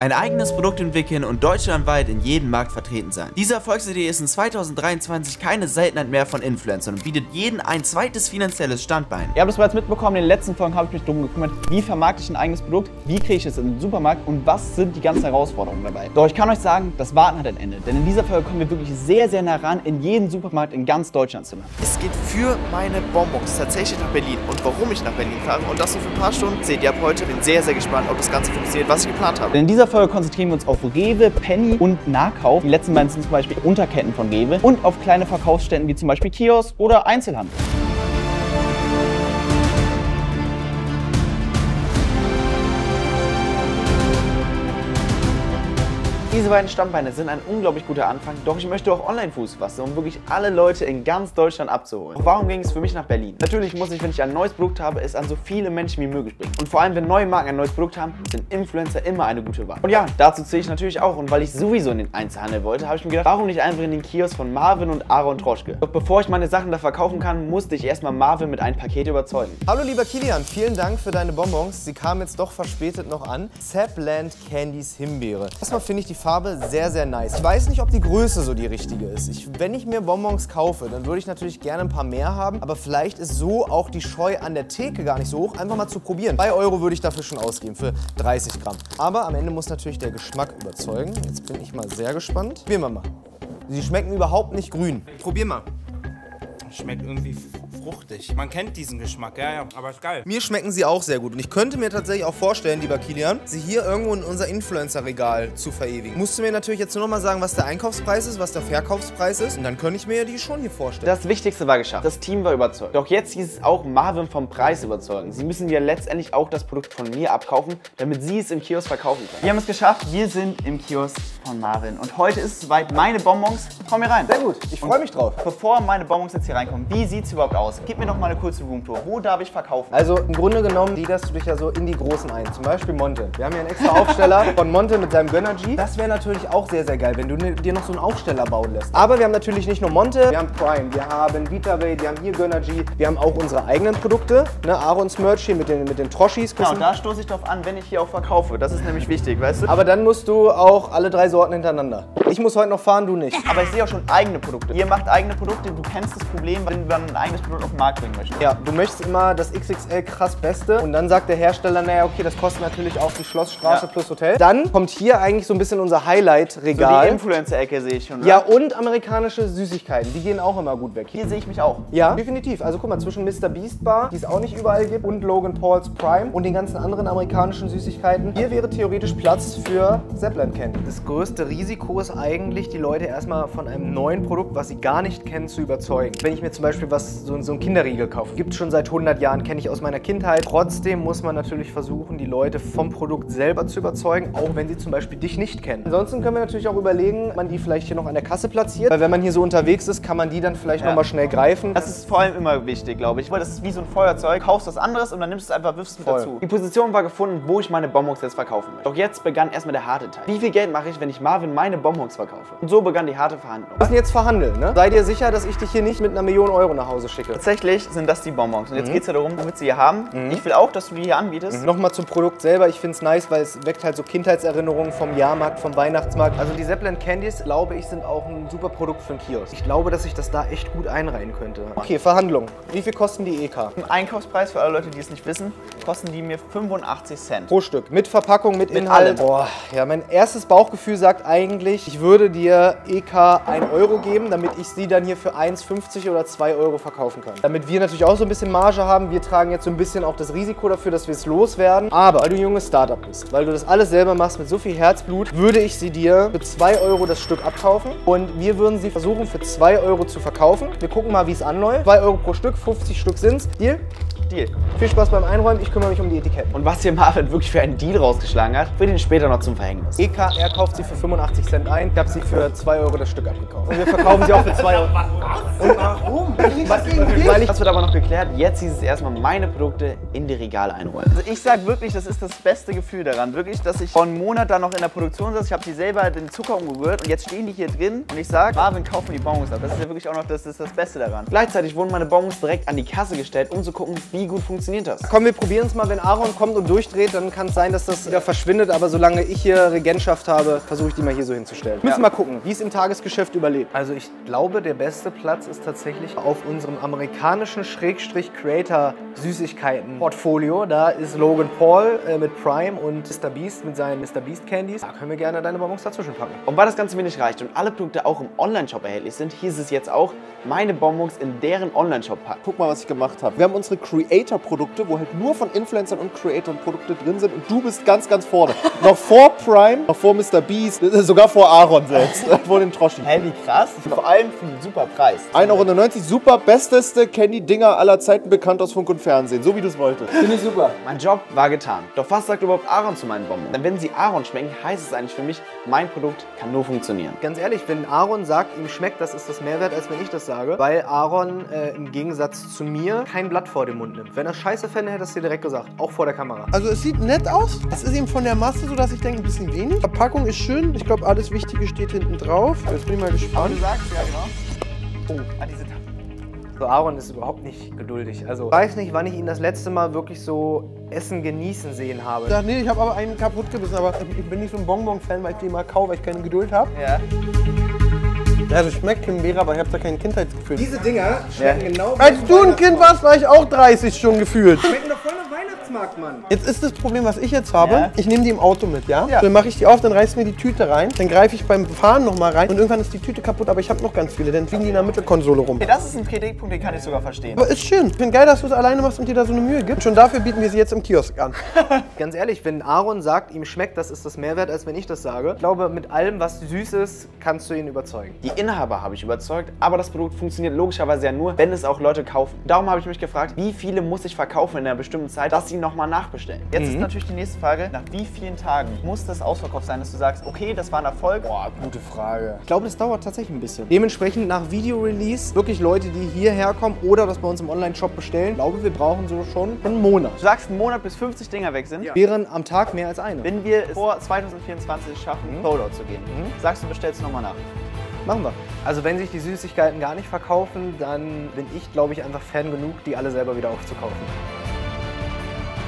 Ein eigenes Produkt entwickeln und deutschlandweit in jedem Markt vertreten sein. Diese Erfolgsidee ist in 2023 keine Seltenheit mehr von Influencern und bietet jedem ein zweites finanzielles Standbein. Ihr habt es bereits mitbekommen, in den letzten Folgen habe ich mich darum gekümmert, wie vermarkte ich ein eigenes Produkt, wie kriege ich es in den Supermarkt und was sind die ganzen Herausforderungen dabei. Doch ich kann euch sagen, das Warten hat ein Ende, denn in dieser Folge kommen wir wirklich sehr, sehr nah ran, in jeden Supermarkt in ganz Deutschland zu landen. Es geht für meine Bonbons tatsächlich nach Berlin und warum ich nach Berlin fahre und das nur für ein paar Stunden seht ihr ab heute. Bin sehr, sehr gespannt, ob das Ganze funktioniert, was ich geplant habe. Denn in dieser Folge konzentrieren wir uns auf Rewe, Penny und Nahkauf. Die letzten beiden sind zum Beispiel Unterketten von Rewe und auf kleine Verkaufsstätten wie zum Beispiel Kiosk oder Einzelhandel. Diese beiden Stammbeine sind ein unglaublich guter Anfang, doch ich möchte auch online Fuß fassen, um wirklich alle Leute in ganz Deutschland abzuholen. Doch warum ging es für mich nach Berlin? Natürlich muss ich, wenn ich ein neues Produkt habe, es an so viele Menschen wie möglich bringen. Und vor allem, wenn neue Marken ein neues Produkt haben, sind Influencer immer eine gute Wahl. Und ja, dazu zähle ich natürlich auch. Und weil ich sowieso in den Einzelhandel wollte, habe ich mir gedacht, warum nicht einfach in den Kiosk von Marvin und Aaron Troschke? Doch bevor ich meine Sachen da verkaufen kann, musste ich erstmal Marvin mit einem Paket überzeugen. Hallo lieber Kilian, vielen Dank für deine Bonbons. Sie kamen jetzt doch verspätet noch an. Zapland Candies Himbeere. Erstmal finde ich die Farbe sehr, sehr nice. Ich weiß nicht, ob die Größe so die richtige ist. Ich, wenn ich mir Bonbons kaufe, dann würde ich natürlich gerne ein paar mehr haben. Aber vielleicht ist so auch die Scheu an der Theke gar nicht so hoch. Einfach mal zu probieren. 2 Euro würde ich dafür schon ausgeben, für 30 Gramm. Aber am Ende muss natürlich der Geschmack überzeugen. Jetzt bin ich mal sehr gespannt. Probieren wir mal. Sie schmecken überhaupt nicht grün. Probier mal. Schmeckt irgendwie fruchtig. Man kennt diesen Geschmack, ja, ja, aber ist geil. Mir schmecken sie auch sehr gut. Und ich könnte mir tatsächlich auch vorstellen, lieber Kilian, sie hier irgendwo in unser Influencer-Regal zu verewigen. Musst du mir natürlich jetzt nur noch mal sagen, was der Einkaufspreis ist, was der Verkaufspreis ist. Und dann könnte ich mir die schon hier vorstellen. Das Wichtigste war geschafft. Das Team war überzeugt. Doch jetzt hieß es auch Marvin vom Preis überzeugen. Sie müssen ja letztendlich auch das Produkt von mir abkaufen, damit sie es im Kiosk verkaufen können. Wir haben es geschafft. Wir sind im Kiosk von Marvin. Und heute ist es soweit. Meine Bonbons kommen hier rein. Sehr gut. Ich freue mich drauf. Bevor meine Bonbons jetzt hier reinkommen, wie sieht es überhaupt aus? Gib mir doch mal eine kurze Roomtour. Wo darf ich verkaufen? Also im Grunde genommen gliederst du dich ja so in die Großen ein. Zum Beispiel Monte. Wir haben hier einen extra Aufsteller von Monte mit seinem Gönnergy. Das wäre natürlich auch sehr, sehr geil, wenn du ne, dir noch so einen Aufsteller bauen lässt. Aber wir haben natürlich nicht nur Monte, wir haben Prime, wir haben VitaWay, wir haben hier Gönnergy, wir haben auch unsere eigenen Produkte. Ne, Aarons Merch hier mit den, mit den Troschis. Genau, da stoße ich drauf an, wenn ich hier auch verkaufe. Das ist nämlich wichtig, weißt du? Aber dann musst du auch alle drei Sorten hintereinander. Ich muss heute noch fahren, du nicht. Aber ich sehe auch schon eigene Produkte. Ihr macht eigene Produkte, du kennst das Problem, wenn man ein eigenes Produkt auf den Markt bringen möchte. Ja, du möchtest immer das XXL krass Beste und dann sagt der Hersteller, naja, okay, das kostet natürlich auch die Schlossstraße Ja. plus Hotel. Dann kommt hier eigentlich so ein bisschen unser So Highlight-Regal. die Influencer-Ecke sehe ich schon. Oder? ja, und amerikanische Süßigkeiten, die gehen auch immer gut weg. Hier sehe ich mich auch. Ja, definitiv. Also guck mal, zwischen Mr. Beast Bar, die es auch nicht überall gibt, und Logan Paul's Prime und den ganzen anderen amerikanischen Süßigkeiten. Hier wäre theoretisch Platz für Zeppelin Candy. Das größte Risiko ist eigentlich, die Leute erstmal von einem neuen Produkt, was sie gar nicht kennen, zu überzeugen. Wenn ich mir zum Beispiel was, so, so ein Kinderriegel kaufe, gibt es schon seit 100 Jahren, kenne ich aus meiner Kindheit. Trotzdem muss man natürlich versuchen, die Leute vom Produkt selber zu überzeugen, auch wenn sie zum Beispiel dich nicht kennen. Ansonsten können wir natürlich auch überlegen, ob man die vielleicht hier noch an der Kasse platziert, weil wenn man hier so unterwegs ist, kann man die dann vielleicht Ja. noch mal schnell greifen. Das ist vor allem immer wichtig, glaube ich. Weil das ist wie so ein Feuerzeug. Kaufst was anderes und dann nimmst du es einfach, wirfst es mit dazu. Die Position war gefunden, wo ich meine Bonbons jetzt verkaufen möchte. Doch jetzt begann erstmal der harte Teil. Wie viel Geld mache ich, wenn ich Marvin meine Bonbons verkaufe? Und so begann die harte Verhandlung. Wir müssen jetzt verhandeln, ne? Sei dir sicher, dass ich dich hier nicht mit einer Million Euro nach Hause schicke. Tatsächlich sind das die Bonbons. Und jetzt geht es ja darum, damit sie hier haben. Ich will auch, dass du die hier anbietest. Nochmal zum Produkt selber. Ich finde es nice, weil es weckt halt so Kindheitserinnerungen vom Jahrmarkt, vom Weihnachtsmarkt. Also die Zeppelin Candies, glaube ich, sind auch ein super Produkt für einen Kiosk. Ich glaube, dass ich das da echt gut einreihen könnte. Okay, Verhandlung. Wie viel kosten die EK? Einkaufspreis für alle Leute, die es nicht wissen, kosten die mir 85 Cent. Pro Stück. Mit Verpackung, mit, Mit Inhalt. allem. Boah, ja, mein erstes Bauchgefühl sagt eigentlich, ich würde dir EK 1 Euro geben, damit ich sie dann hier für 1,50 oder 2 Euro verkaufen kann. Damit wir natürlich auch so ein bisschen Marge haben. Wir tragen jetzt so ein bisschen auch das Risiko dafür, dass wir es loswerden. Aber weil du ein junges Startup bist, weil du das alles selber machst mit so viel Herzblut, würde ich sie dir für 2 Euro das Stück abkaufen. Und wir würden sie versuchen für 2 Euro zu verkaufen. Wir gucken mal, wie es anläuft. 2 Euro pro Stück, 50 Stück sind's. Deal? Deal. Viel Spaß beim Einräumen, ich kümmere mich um die Etiketten. Und was hier Marvin wirklich für einen Deal rausgeschlagen hat, wird ihn später noch zum Verhängnis. EK, er kauft sie für 85 Cent ein. Ich habe sie für 2 Euro das Stück abgekauft. Und wir verkaufen sie auch für 2 Euro. Warum? Weil ich Das wird aber noch geklärt. Jetzt hieß es erstmal meine Produkte in die Regale einräumen. Also ich sag wirklich, das ist das beste Gefühl daran. Wirklich, dass ich vor einem Monat dann noch in der Produktion saß. Ich habe die selber den Zucker umgerührt und jetzt stehen die hier drin und ich sag, Marvin, kauf mir die Bonbons ab. Das ist ja wirklich auch noch das, das, ist das Beste daran. Gleichzeitig wurden meine Bonbons direkt an die Kasse gestellt, um zu gucken, wie wie gut funktioniert das? Komm, wir probieren es mal. Wenn Aaron kommt und durchdreht, dann kann es sein, dass das wieder verschwindet. Aber solange ich hier Regentschaft habe, versuche ich die mal hier so hinzustellen. Müssen Ja. mal gucken, wie es im Tagesgeschäft überlebt. Also ich glaube, der beste Platz ist tatsächlich auf unserem amerikanischen Schrägstrich Creator Süßigkeiten Portfolio. Da ist Logan Paul äh, mit Prime und Mr. Beast mit seinen Mr. Beast Candies. Da können wir gerne deine Bonbons dazwischen packen. Und weil das Ganze mir nicht reicht und alle Produkte auch im Online-Shop erhältlich sind, hieß es jetzt auch, meine Bonbons in deren Online-Shop packen. Guck mal, was ich gemacht habe. Wir haben unsere Creator-Produkte, wo halt nur von Influencern und Creatoren Produkte drin sind und du bist ganz, ganz vorne. noch vor Prime, noch vor Mr. Beast, sogar vor Aaron selbst, vor den Troschen. Hä, wie krass. Vor allem für einen super Preis. 1,99 Euro, super, besteste Candy-Dinger aller Zeiten bekannt aus Funk und Fernsehen, so wie du es wolltest. Finde ich super. Mein Job war getan. Doch was sagt überhaupt Aaron zu meinen Bonbons? Denn wenn sie Aaron schmecken, heißt es eigentlich für mich, mein Produkt kann nur funktionieren. Ganz ehrlich, wenn Aaron sagt, ihm schmeckt, das ist das Mehrwert, als wenn ich das sage. Weil Aaron äh, im Gegensatz zu mir kein Blatt vor den Mund nimmt. Wenn er scheiße fände, hätte er es dir direkt gesagt. Auch vor der Kamera. Also es sieht nett aus. Es ist eben von der Masse so, dass ich denke, ein bisschen wenig. Verpackung ist schön. Ich glaube, alles Wichtige steht hinten drauf. Jetzt bin ich mal gespannt. sagst, ja genau. Oh, an diese So, Aaron ist überhaupt nicht geduldig. Also, ich weiß nicht, wann ich ihn das letzte Mal wirklich so Essen genießen sehen habe. Ja, nee, ich habe aber einen kaputt gebissen, aber ich bin nicht so ein Bonbon-Fan, weil ich den mal kaufe, weil ich keine Geduld habe. Ja. Ja, das schmeckt Himbeere, aber ich habe da kein Kindheitsgefühl. Diese Dinger schmecken genau wie Als du ein Kind warst, war ich auch 30 schon gefühlt. Schmecken doch voll Weihnachtsmarkt, Mann. Jetzt ist das Problem, was ich jetzt habe, Ja. ich nehme die im Auto mit, ja? Ja. Dann mache ich die auf, dann reißt mir die Tüte rein, dann greife ich beim Fahren nochmal rein und irgendwann ist die Tüte kaputt, aber ich habe noch ganz viele, dann fliegen die in der Mittelkonsole rum. Okay, das ist ein Kritikpunkt, den kann ich sogar verstehen. Aber ist schön. Ich finde geil, dass du es alleine machst und dir da so eine Mühe gibst. Schon dafür bieten wir sie jetzt im Kiosk an. Ganz ehrlich, wenn Aaron sagt, ihm schmeckt, das ist das Mehrwert, als wenn ich das sage. Ich glaube, mit allem, was süß ist, kannst du ihn überzeugen. Die Inhaber habe ich überzeugt, aber das Produkt funktioniert logischerweise ja nur, wenn es auch Leute kaufen. Darum habe ich mich gefragt, wie viele muss ich verkaufen in einer bestimmten Zeit, dass sie nochmal nachbestellen. Jetzt ist natürlich die nächste Frage, nach wie vielen Tagen muss das ausverkauft sein, dass du sagst, okay, das war ein Erfolg. Boah, gute Frage. Ich glaube, das dauert tatsächlich ein bisschen. Dementsprechend nach Video-Release wirklich Leute, die hierher kommen oder das bei uns im Online-Shop bestellen. Ich glaube, wir brauchen so schon einen Monat. Du sagst, einen Monat bis 50 Dinger weg sind. Wären am Tag mehr als eine. Wenn wir es vor 2024 schaffen, Sold-Out zu gehen, sagst du, bestellst nochmal nach. Machen wir. Also wenn sich die Süßigkeiten gar nicht verkaufen, dann bin ich, glaube ich, einfach Fan genug, die alle selber wieder aufzukaufen.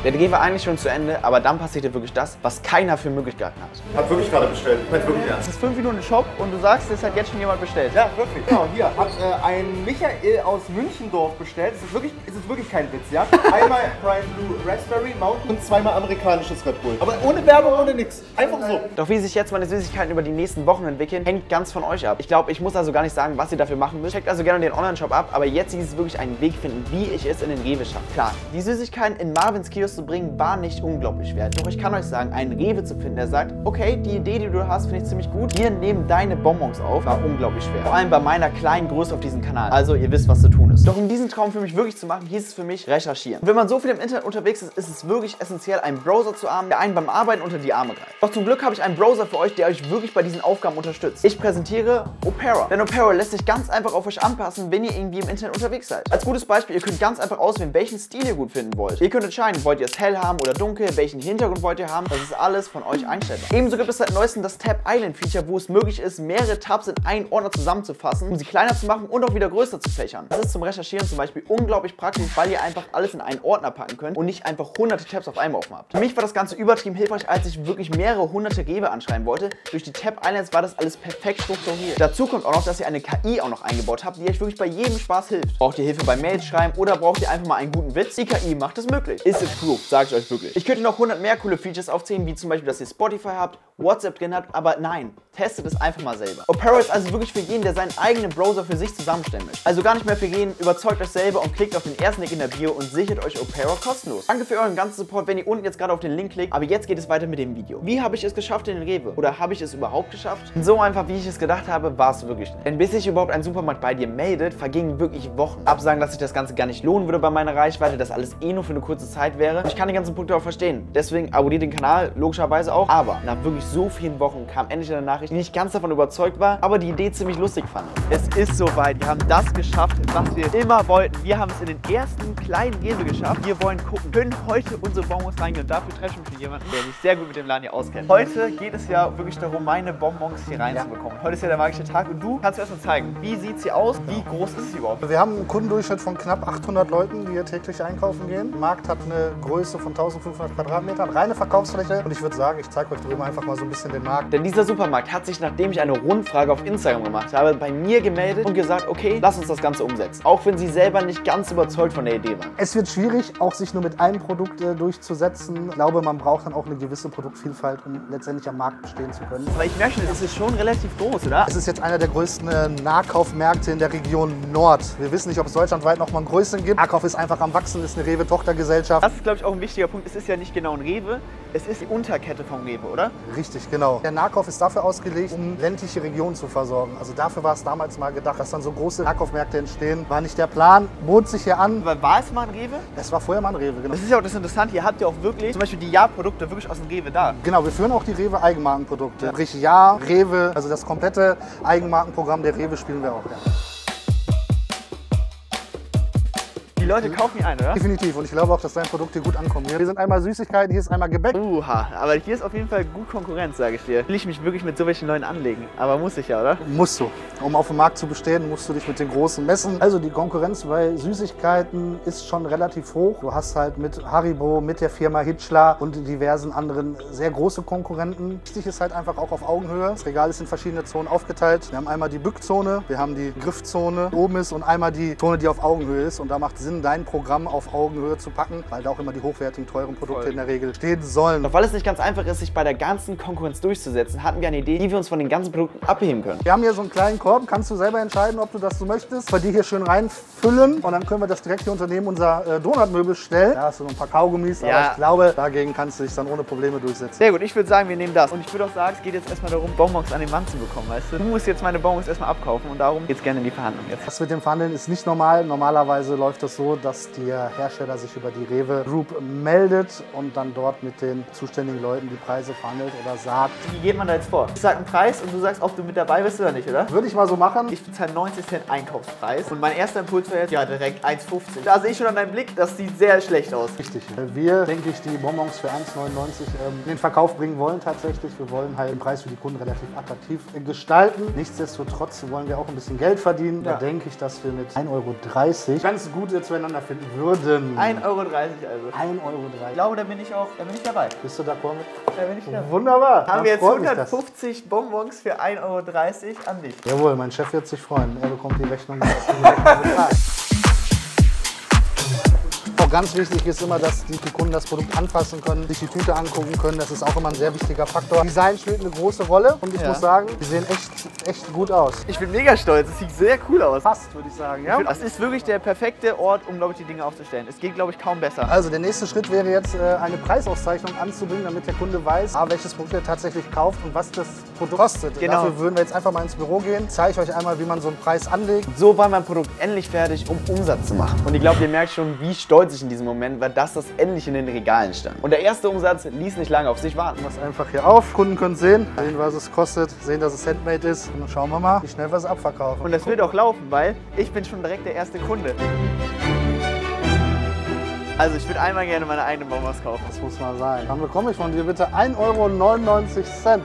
Der Dreh war eigentlich schon zu Ende, aber dann passierte wirklich das, was keiner für möglich gehalten hat. Hab wirklich gerade bestellt. Ich mein's wirklich Es ist fünf Minuten im Shop und du sagst, es hat jetzt schon jemand bestellt. Ja, wirklich. Genau, hier hat äh, ein Michael aus Münchendorf bestellt. Es ist wirklich, es ist wirklich kein Witz, ja? Einmal Prime Blue Raspberry Mountain. Und zweimal amerikanisches Red Bull. Aber ohne Werbung, ohne nix. Einfach so. Doch wie sich jetzt meine Süßigkeiten über die nächsten Wochen entwickeln, hängt ganz von euch ab. Ich glaube, ich muss also gar nicht sagen, was ihr dafür machen müsst. Checkt also gerne den Online-Shop ab, aber jetzt hieß es wirklich einen Weg finden, wie ich es in den Rewe schaffe. Klar, die Süßigkeiten in Marvins Kiosk zu bringen, war nicht unglaublich schwer. Doch ich kann euch sagen, einen Rewe zu finden, der sagt, okay, die Idee, die du hast, finde ich ziemlich gut. Wir nehmen deine Bonbons auf, war unglaublich schwer. Vor allem bei meiner kleinen Größe auf diesem Kanal. Also ihr wisst, was zu tun ist. Doch um diesen Traum für mich wirklich zu machen, hieß es für mich recherchieren. Und wenn man so viel im Internet unterwegs ist, ist es wirklich essentiell, einen Browser zu haben, der einen beim Arbeiten unter die Arme greift. Doch zum Glück habe ich einen Browser für euch, der euch wirklich bei diesen Aufgaben unterstützt. Ich präsentiere Opera. Denn Opera lässt sich ganz einfach auf euch anpassen, wenn ihr irgendwie im Internet unterwegs seid. Als gutes Beispiel, ihr könnt ganz einfach auswählen, welchen Stil ihr gut finden wollt. Ihr könnt entscheiden, wollt ihr es hell haben oder dunkel, welchen Hintergrund wollt ihr haben. Das ist alles von euch einstellbar. Ebenso gibt es seit neuestem das Tab Island Feature, wo es möglich ist, mehrere Tabs in einen Ordner zusammenzufassen, um sie kleiner zu machen und auch wieder größer zu fächern. Das ist zum Recherchieren zum Beispiel unglaublich praktisch, weil ihr einfach alles in einen Ordner packen könnt und nicht einfach hunderte Tabs auf einmal offen habt. Für mich war das Ganze übertrieben hilfreich, als ich wirklich mehrere hunderte Rewe anschreiben wollte. Durch die Tab Islands war das alles perfekt strukturiert. Dazu kommt auch noch, dass ihr eine KI auch noch eingebaut habt, die euch wirklich bei jedem Spaß hilft. Braucht ihr Hilfe beim Mails schreiben oder braucht ihr einfach mal einen guten Witz? Die KI macht es möglich. Ist es proof, sage ich euch wirklich. Ich könnte noch 100 mehr coole Features aufzählen, wie zum Beispiel, dass ihr Spotify habt, WhatsApp drin habt, aber nein, testet es einfach mal selber. Opera ist also wirklich für jeden, der seinen eigenen Browser für sich zusammenstellen möchte. Also gar nicht mehr für jeden, überzeugt euch selber und klickt auf den ersten Link in der Bio und sichert euch Opera kostenlos. Danke für euren ganzen Support, wenn ihr unten jetzt gerade auf den Link klickt, aber jetzt geht es weiter mit dem Video. Wie habe ich es geschafft in den Rewe? Oder habe ich es überhaupt geschafft? So einfach, wie ich es gedacht habe, war es wirklich nicht. Denn bis sich überhaupt ein Supermarkt bei dir meldet, vergingen wirklich Wochen. Absagen, dass sich das Ganze gar nicht lohnen würde bei meiner Reichweite, dass alles eh nur für eine kurze Zeit wäre. Andere. Ich kann die ganzen Punkte auch verstehen. Deswegen abonniert den Kanal, logischerweise auch. Aber nach wirklich so vielen Wochen kam endlich eine Nachricht, die nicht ganz davon überzeugt war, aber die Idee ziemlich lustig fand. Es ist soweit. Wir haben das geschafft, was wir immer wollten. Wir haben es in den ersten kleinen Rewe geschafft. Wir wollen gucken, können heute unsere Bonbons reingehen. Und dafür treffe ich mich mit jemandem, der sich sehr gut mit dem Laden hier auskennt. Heute geht es ja wirklich darum, meine Bonbons hier reinzubekommen. Heute ist ja der magische Tag und du kannst mir erstmal zeigen, wie sieht sie aus, wie groß ist sie überhaupt? Wir haben einen Kundendurchschnitt von knapp 800 Leuten, die hier täglich einkaufen gehen. Der Markt hat eine Größe von 1500 Quadratmetern, reine Verkaufsfläche. Und ich würde sagen, ich zeige euch drüben einfach mal so ein bisschen den Markt. Denn dieser Supermarkt hat sich, nachdem ich eine Rundfrage auf Instagram gemacht habe, bei mir gemeldet und gesagt, okay, lass uns das Ganze umsetzen. Auch wenn sie selber nicht ganz überzeugt von der Idee waren. Es wird schwierig, auch sich nur mit einem Produkt äh, durchzusetzen. Ich glaube, man braucht dann auch eine gewisse Produktvielfalt, um letztendlich am Markt bestehen zu können. Aber ich merke schon, es ist schon relativ groß, oder? Es ist jetzt einer der größten äh, Nahkaufmärkte in der Region Nord. Wir wissen nicht, ob es deutschlandweit noch mal einen größeren gibt. Nahkauf ist einfach am Wachsen, ist eine Rewe-Tochtergesellschaft. Das ist, glaube ich, auch ein wichtiger Punkt. Es ist ja nicht genau ein Rewe, es ist die Unterkette vom Rewe, oder? Richtig, genau. Der Nahkauf ist dafür ausgelegt, um ländliche Regionen zu versorgen. Also dafür war es damals mal gedacht, dass dann so große Nahkaufmärkte entstehen. War nicht der Plan, bot sich hier an. Aber war es mal ein Rewe? Es war vorher mal ein Rewe, genau. Das ist ja auch das Interessante, hier habt ihr auch wirklich zum Beispiel die Ja-Produkte wirklich aus dem Rewe da. Genau, wir führen auch die Rewe Eigenmarkenprodukte. Sprich Ja, Rewe, also das komplette Eigenmarkenprogramm der Rewe spielen wir auch. Ja. Leute kaufen hier ein, oder? Definitiv und ich glaube auch, dass dein Produkt hier gut ankommt. Hier sind einmal Süßigkeiten, hier ist einmal Gebäck. Uha, aber hier ist auf jeden Fall gut Konkurrenz, sage ich dir. Will ich mich wirklich mit so welchen Leuten anlegen? Aber muss ich ja, oder? Musst du. Um auf dem Markt zu bestehen, musst du dich mit den Großen messen. Also die Konkurrenz bei Süßigkeiten ist schon relativ hoch. Du hast halt mit Haribo, mit der Firma Hitchler und diversen anderen sehr große Konkurrenten. Wichtig ist halt einfach auch auf Augenhöhe. Das Regal ist in verschiedene Zonen aufgeteilt. Wir haben einmal die Bückzone, wir haben die Griffzone, oben ist und einmal die Zone, die auf Augenhöhe ist. Und da macht es Dein Programm auf Augenhöhe zu packen, weil da auch immer die hochwertigen, teuren Produkte Voll. in der Regel stehen sollen. Doch weil es nicht ganz einfach ist, sich bei der ganzen Konkurrenz durchzusetzen, hatten wir eine Idee, wie wir uns von den ganzen Produkten abheben können. Wir haben hier so einen kleinen Korb, kannst du selber entscheiden, ob du das so möchtest. Bei dir hier schön reinfüllen und dann können wir das direkt hier unternehmen unser äh, Donutmöbel stellen. Da hast du noch ein paar Kaugummis, aber Ja. ich glaube, dagegen kannst du dich dann ohne Probleme durchsetzen. Sehr gut, ich würde sagen, wir nehmen das. Und ich würde auch sagen, es geht jetzt erstmal darum, Bonbons an den Mann zu bekommen, weißt du? Du musst jetzt meine Bonbons erstmal abkaufen und darum geht's gerne in die Verhandlung jetzt. Das mit dem Verhandeln ist nicht normal. Normalerweise läuft es so, dass der Hersteller sich über die Rewe Group meldet und dann dort mit den zuständigen Leuten die Preise verhandelt oder sagt. Wie geht man da jetzt vor? Ich sag einen Preis und du sagst, ob du mit dabei bist oder nicht, oder? Würde ich mal so machen. Ich bezahle 90 Cent Einkaufspreis und mein erster Impuls wäre jetzt, ja, direkt 1,50. Da sehe ich schon an deinem Blick, das sieht sehr schlecht aus. Richtig. Weil wir, denke ich, die Bonbons für 1,99 ähm, in den Verkauf bringen wollen tatsächlich. Wir wollen halt den Preis für die Kunden relativ attraktiv äh, gestalten. Nichtsdestotrotz wollen wir auch ein bisschen Geld verdienen. Da Ja. denke ich, dass wir mit 1,30 Euro ganz gut zueinander finden würden. 1,30 Euro also. 1,30 Euro. Ich glaube, da bin ich auch, da bin ich dabei. Bist du d'accord mit? Da bin ich dabei. Wunderbar. Haben wir jetzt freut mich das. 150 Bonbons für 1,30 Euro an dich. Jawohl, mein Chef wird sich freuen. Er bekommt die Rechnung ganz wichtig ist immer, dass die Kunden das Produkt anfassen können, sich die Tüte angucken können. Das ist auch immer ein sehr wichtiger Faktor. Design spielt eine große Rolle und ich Ja. muss sagen, die sehen echt, echt gut aus. Ich bin mega stolz, es sieht sehr cool aus. Passt, würde ich sagen. Ja? Das ist wirklich der perfekte Ort, um, glaube ich, die Dinge aufzustellen. Es geht, glaube ich, kaum besser. Also der nächste Schritt wäre jetzt, äh, eine Preisauszeichnung anzubringen, damit der Kunde weiß, A, welches Produkt er tatsächlich kauft und was das Produkt kostet. Genau. Dafür würden wir jetzt einfach mal ins Büro gehen, zeige ich euch einmal, wie man so einen Preis anlegt. So war mein Produkt endlich fertig, um Umsatz zu machen. Und ich glaube, ihr merkt schon, wie stolz ich in diesem Moment war, dass das endlich in den Regalen stand. Und der erste Umsatz ließ nicht lange auf sich warten. Das einfach hier auf. Kunden können sehen, sehen, was es kostet, sehen, dass es Handmade ist. Und dann schauen wir mal, wie schnell wir es abverkaufen. Und das wird auch laufen, weil ich bin schon direkt der erste Kunde. Also ich würde einmal gerne meine eigenen Bonbons kaufen. das muss mal sein. Dann bekomme ich von dir bitte 1,99 Euro.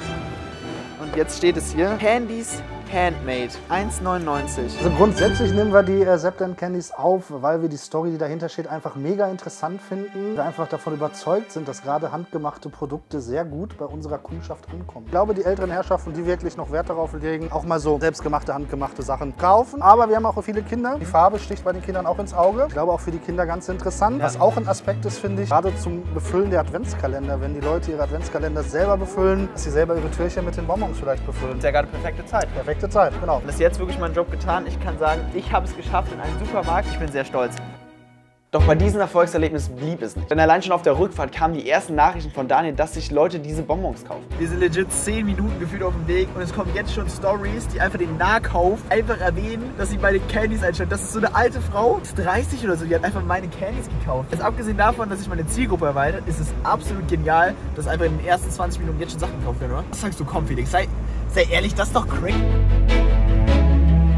Und jetzt steht es hier, Candies Handmade, 1,99. Also grundsätzlich nehmen wir die äh, Zeplan Candies auf, weil wir die Story, die dahinter steht, einfach mega interessant finden. Wir einfach davon überzeugt sind, dass gerade handgemachte Produkte sehr gut bei unserer Kundschaft ankommen. Ich glaube, die älteren Herrschaften, die wirklich noch Wert darauf legen, auch mal so selbstgemachte, handgemachte Sachen kaufen. Aber wir haben auch viele Kinder. Die Farbe sticht bei den Kindern auch ins Auge. Ich glaube, auch für die Kinder ganz interessant. Was auch ein Aspekt ist, finde ich, gerade zum Befüllen der Adventskalender, wenn die Leute ihre Adventskalender selber befüllen, dass sie selber ihre Türchen mit den Bonbons vielleicht befüllen. ist ja gerade perfekte Zeit. Perfekte Zeit, genau. Und ist jetzt wirklich mein Job getan. Ich kann sagen, ich habe es geschafft in einem Supermarkt. Ich bin sehr stolz. Doch bei diesem Erfolgserlebnis blieb es nicht. Denn allein schon auf der Rückfahrt kamen die ersten Nachrichten von Daniel, dass sich Leute diese Bonbons kaufen. Wir sind legit 10 Minuten gefühlt auf dem Weg und es kommen jetzt schon Stories, die einfach den Nahkauf einfach erwähnen, dass sie meine Candies einstellen. Das ist so eine alte Frau, ist 30 oder so, die hat einfach meine Candies gekauft. Jetzt abgesehen davon, dass sich meine Zielgruppe erweitert, ist es absolut genial, dass einfach in den ersten 20 Minuten jetzt schon Sachen gekauft werden, oder? Was sagst du, komm Felix, sei, sei ehrlich, das ist doch crazy.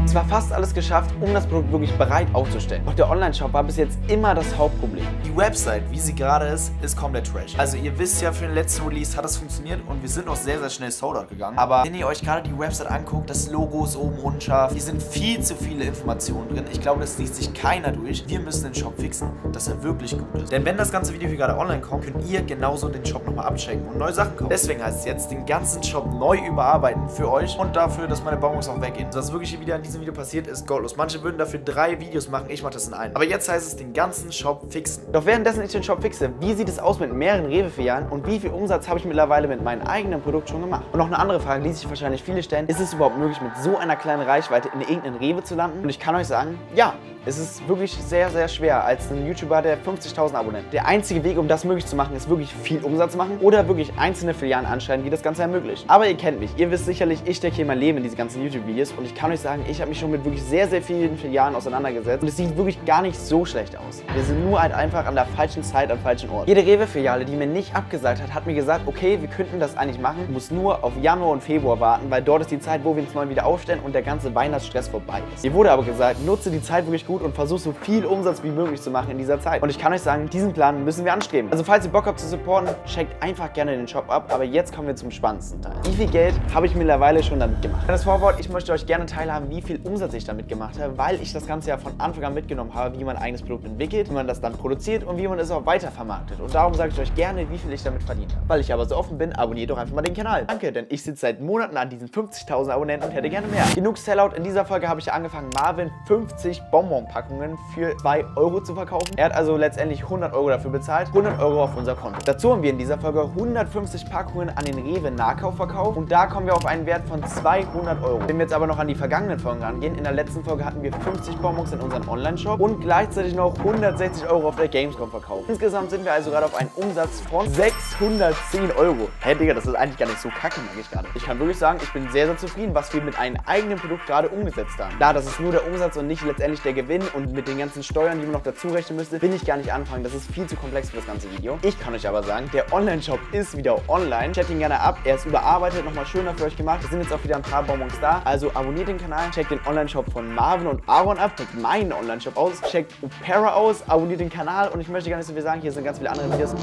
Es war fast alles geschafft, um das Produkt wirklich bereit aufzustellen. Doch der Online-Shop war bis jetzt immer das Hauptproblem. Die Website, wie sie gerade ist, ist komplett trash. Also ihr wisst ja, für den letzten Release hat das funktioniert und wir sind auch sehr, sehr schnell sold out gegangen. Aber wenn ihr euch gerade die Website anguckt, das Logo ist oben unscharf, hier sind viel zu viele Informationen drin. Ich glaube, das liest sich keiner durch. Wir müssen den Shop fixen, dass er wirklich gut ist. Denn wenn das ganze Video hier gerade online kommt, könnt ihr genauso den Shop nochmal abchecken und neue Sachen kaufen. Deswegen heißt es jetzt, den ganzen Shop neu überarbeiten für euch und dafür, dass meine Bonbons auch weggehen. Was wirklich hier wieder in diesem Video passiert ist, goldlos. Manche würden dafür drei Videos machen, ich mache das in einem. Aber jetzt heißt es, den ganzen Shop fixen. Doch währenddessen ich den Shop fixe, wie sieht es aus mit mehreren Rewe-Filialen und wie viel Umsatz habe ich mittlerweile mit meinem eigenen Produkt schon gemacht? Und noch eine andere Frage, die sich wahrscheinlich viele stellen, ist es überhaupt möglich, mit so einer kleinen Reichweite in irgendeinen Rewe zu landen? Und ich kann euch sagen, ja, es ist wirklich sehr, sehr schwer als ein YouTuber, der 50.000 Abonnenten. Der einzige Weg, um das möglich zu machen, ist wirklich viel Umsatz machen oder wirklich einzelne Filialen anschreiben, die das Ganze ermöglichen. Aber ihr kennt mich, ihr wisst sicherlich, ich stecke hier mein Leben in diese ganzen YouTube-Videos und ich kann euch sagen, ich habe mich schon mit wirklich sehr, sehr vielen Filialen auseinandergesetzt und es sieht wirklich gar nicht so schlecht aus. Wir sind nur halt einfach an der falschen Zeit, am falschen Ort. Jede Rewe-Filiale, die mir nicht abgesagt hat, hat mir gesagt, okay, wir könnten das eigentlich machen, muss nur auf Januar und Februar warten, weil dort ist die Zeit, wo wir uns neu wieder aufstellen und der ganze Weihnachtsstress vorbei ist. Mir wurde aber gesagt, nutze die Zeit wirklich gut und versuch so viel Umsatz wie möglich zu machen in dieser Zeit. Und ich kann euch sagen, diesen Plan müssen wir anstreben. Also falls ihr Bock habt zu supporten, checkt einfach gerne den Shop ab. Aber jetzt kommen wir zum spannendsten Teil. Wie viel Geld habe ich mittlerweile schon damit gemacht? Das Vorwort, ich möchte euch gerne teilhaben, wie viel Umsatz ich damit gemacht habe, weil ich das Ganze ja von Anfang an mitgenommen habe, wie man ein eigenes Produkt entwickelt, wie man das dann produziert und wie man es auch weiter vermarktet. Und darum sage ich euch gerne, wie viel ich damit verdient habe. Weil ich aber so offen bin, abonniert doch einfach mal den Kanal. Danke, denn ich sitze seit Monaten an diesen 50.000 Abonnenten und hätte gerne mehr. Genug Sellout. In dieser Folge habe ich angefangen, Marvin 50 Bonbon-Packungen für 2 Euro zu verkaufen. Er hat also letztendlich 100 Euro dafür bezahlt, 100 Euro auf unser Konto. Dazu haben wir in dieser Folge 150 Packungen an den Rewe Nahkauf verkauft und da kommen wir auf einen Wert von 200 Euro. Wenn wir jetzt aber noch an die vergangenen Folgen rangehen, in der letzten Folge hatten wir 50 Bonbons in unserem Online-Shop und gleichzeitig noch 160 Euro auf der Gamescom verkauft. Insgesamt sind wir also gerade auf einen Umsatz von 610 Euro. Hä, Digga, das ist eigentlich gar nicht so kacke, merke ich gerade. Ich kann wirklich sagen, ich bin sehr, sehr zufrieden, was wir mit einem eigenen Produkt gerade umgesetzt haben. Da, das ist nur der Umsatz und nicht letztendlich der Gewinn und mit den ganzen Steuern, die man noch dazu rechnen müsste, will ich gar nicht anfangen. Das ist viel zu komplex für das ganze Video. Ich kann euch aber sagen, der Online-Shop ist wieder online. Checkt ihn gerne ab. Er ist überarbeitet, nochmal schöner für euch gemacht. Es sind jetzt auch wieder ein paar Bonbons da. Also abonniert den Kanal, checkt den Online-Shop von Marvin und Aaron ab, checkt meinen Online-Shop aus, checkt Opera aus, abonniert den Kanal und ich möchte gar nicht so viel sagen, hier sind ganz viele andere Videos.